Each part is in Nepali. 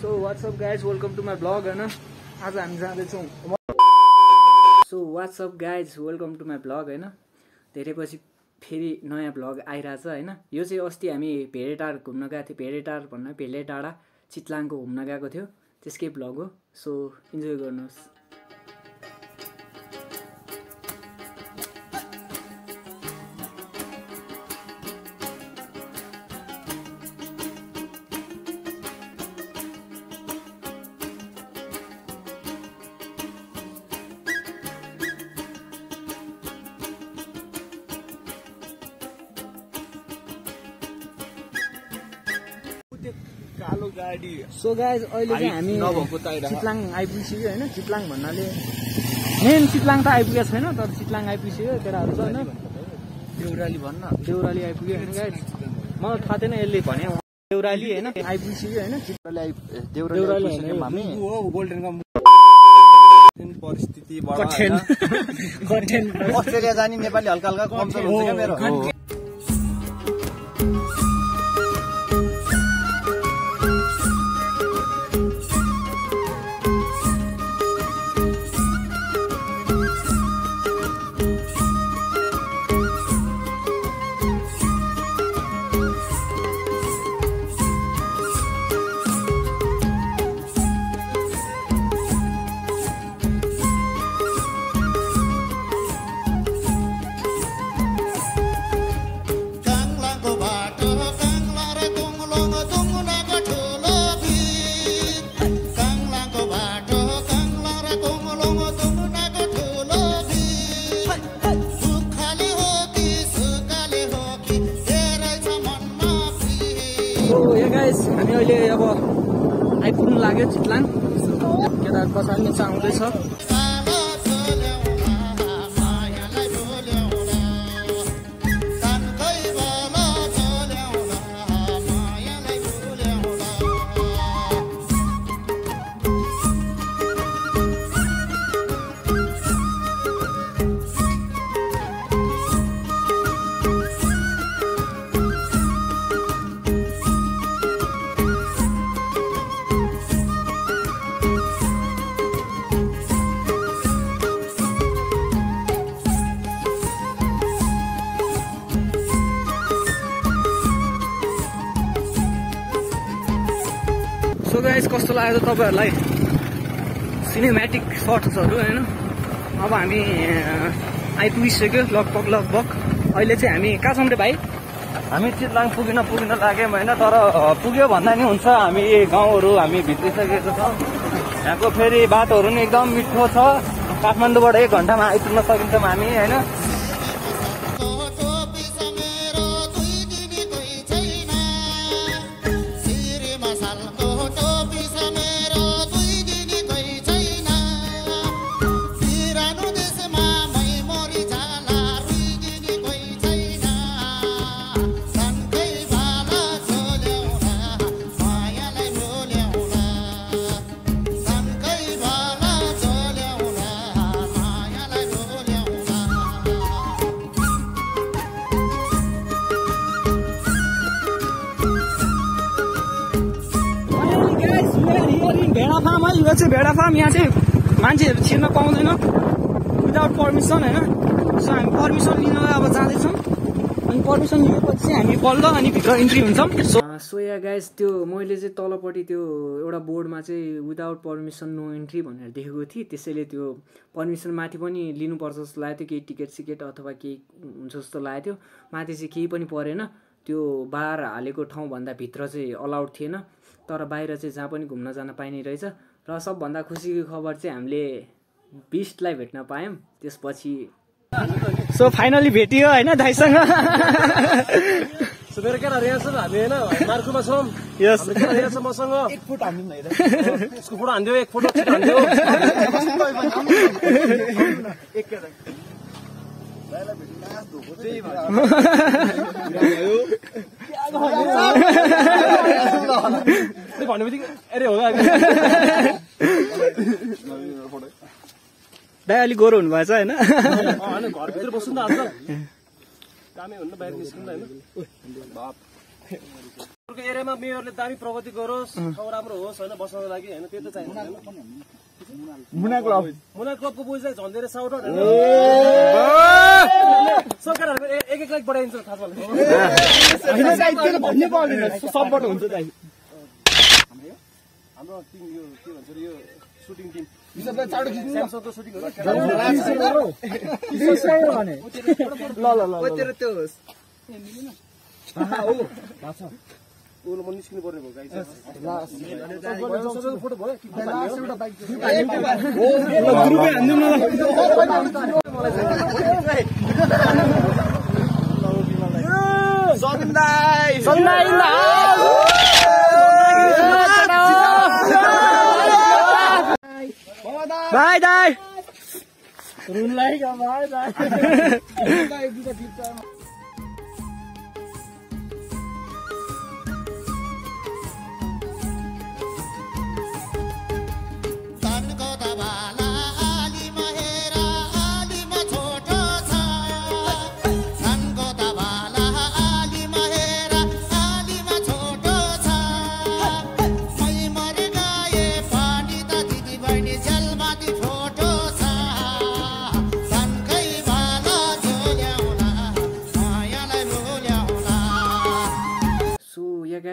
So what's up guys welcome to my vlog होइन आज हामी जाँदैछौँ। So what's up guys welcome to my vlog होइन धेरै पछि फेरि नयाँ ब्लग आइरहेछ होइन यो चाहिँ अस्ति हामी भेडेटार घुम्न गएको थियौँ। भेडेटार भन्न भेले डाँडा चितलाङको घुम्न गएको थियो। त्यसकै ब्लग हो। सो इन्जोय गर्नुहोस्। कालो गाडी। सो गाइज अहिले चाहिँ हामी। चितलाङ आइपुगिसक्यो होइन चितलाङ भन्नाले मेन चितलाङ त आइपुगेको छैन तर चितलाङ आइपुगिसक्यो केटाहरू छ होइन। देउराली भन्न। देउराली आइपुग्यो होइन गाइज मलाई थाहा थिएन यसले भने देउराली होइन आइपुगिसक्यो होइन। देउराली देउराली हामी गोल्डन परिस्थिति अस्ट्रेलिया जाने नेपाली हल्का हल्का कमजोर हुन्छ क्या मेरो। भिर सो यो गाइज हामी अहिले अब आइपुग्नु लाग्यो चितलाङ केटाहरू पछाडि चाहिँ आउँदैछ सो गाइज कस्तो लाग्यो तपाईँहरूलाई? सिनेमेटिक सर्ट्सहरू होइन? अब हामी आइपुगिसक्यो लगभग लगभग। अहिले चाहिँ हामी कहाँ छौँ रे भाइ? हामी चितलाङ पुगिन पुगिन लाग्यौँ होइन? तर पुग्यो भन्दा नि हुन्छ। हामी गाउँहरू हामी भित्रिसकेको छौँ। यहाँको फेरि बाटोहरू नि एकदम मिठो छ। काठमाडौँबाट एक घन्टामा आइपुग्न सकिन्छौँ हामी होइन? फार्म यो चाहिँ भेडा फार्म यहाँ चाहिँ मान्छेहरू छिर्न पाउँदैन। विदाउट पर्मिसन होइन? सो हामी पर्मिसन लिन अब जाँदैछौँ। अनि पर्मिसन लिएपछि चाहिँ हामी बल्ल अनि भित्र इन्ट्री हुन्छौँ। सो सो या गाइस त्यो मैले चाहिँ तलपट्टि त्यो एउटा बोर्डमा चाहिँ विदाउट पर्मिसन नो इन्ट्री भनेर देखेको थिएँ। त्यसैले त्यो पर्मिसन माथि पनि लिनुपर्छ जस्तो लागेको थियो। केही टिकट सिकेट अथवा केही हुन्छ जस्तो लागेको थियो। माथि चाहिँ केही पनि परेन। त्यो बार हालेको ठाउँभन्दा भित्र चाहिँ अलाउड थिएन। तर बाहिर चाहिँ जहाँ पनि घुम्न जान पाइने रहेछ। र सबभन्दा खुसीको खबर चाहिँ हामीले बिस्टलाई भेट्न पायौँ। त्यसपछि सो फाइनली भेटियो होइन दाइसँग? हामी होइन मार्कुमा छौँ। यस। मसँग। एक फुट हान्दिउँ यसको फोटो हान्दियो एक फोटो हान्दियो भन्ने बित्तिकै अरे हो दाइ अलिक गोरो हुनुभएछ होइन? घरभित्र बस्नु त कामै हुन्न बाहिर निस्किनु त होइन अर्को एरियामा मेयरले दामी प्रगति गरोस् ठाउँ राम्रो होस् होइन बस्नको लागि होइन त्यो त चाहिन्छ। मुना क्लबको बुझ चाहिँ झन्डेर साउट सरकारहरूको एक एक लाख बढाइदिन्छ खासमा। हाम्रो टिम यो के भन्छ यो सुटिङ टिम। स्यामसङको म निस्किनु पर्ने भयो गाई फोटो भयो बाई दाई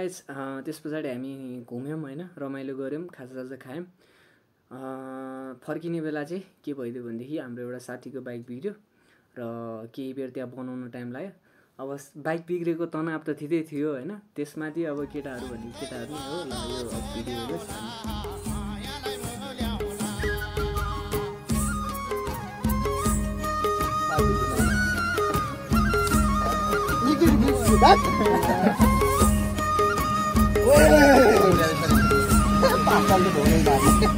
गाइज त्यस पछाडि हामी घुम्यौँ होइन रमाइलो गऱ्यौँ खाजासाजा खायौँ। अँ, फर्किने बेला चाहिँ के भइदियो भनेदेखि हाम्रो एउटा साथीको बाइक बिग्रियो र केही बेर त्यहाँ बनाउनु टाइम लाग्यो। अब बाइक बिग्रेको तनाव त थिँदै थियो होइन त्यसमाथि अब केटाहरू भने केटाहरू हो यो बिग्रियो Wah, pasal tuh dongeng banget.